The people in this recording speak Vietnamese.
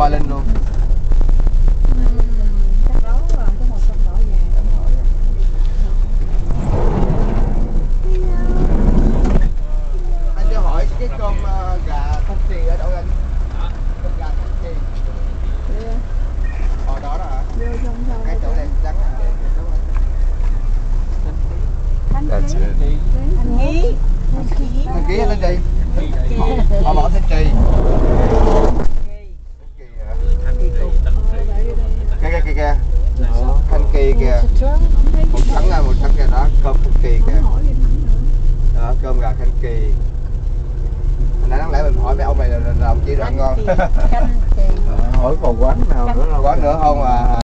mai linh luôn. Chắc đó rồi cái màu xanh đỏ vàng anh? Cho hỏi cái cơm ờ, gà thanh trì ở đâu anh cơm gà thanh trì ở đó đó hả vô trong sau cái chỗ này trắng à That's it. anh nghĩ thanh ký thanh trì họ bỏ thanh trì Thanh Kỳ hả? Kia thanh kỳ kìa. Một trắng là một trắng kìa đó. Cơm thanh kỳ kìa. Đó cơm gà thanh kỳ. Nãy đáng lẽ mình hỏi mấy ông này là làm chi là ngon. Hỏi còn quán nào nữa. Không? quán nữa không à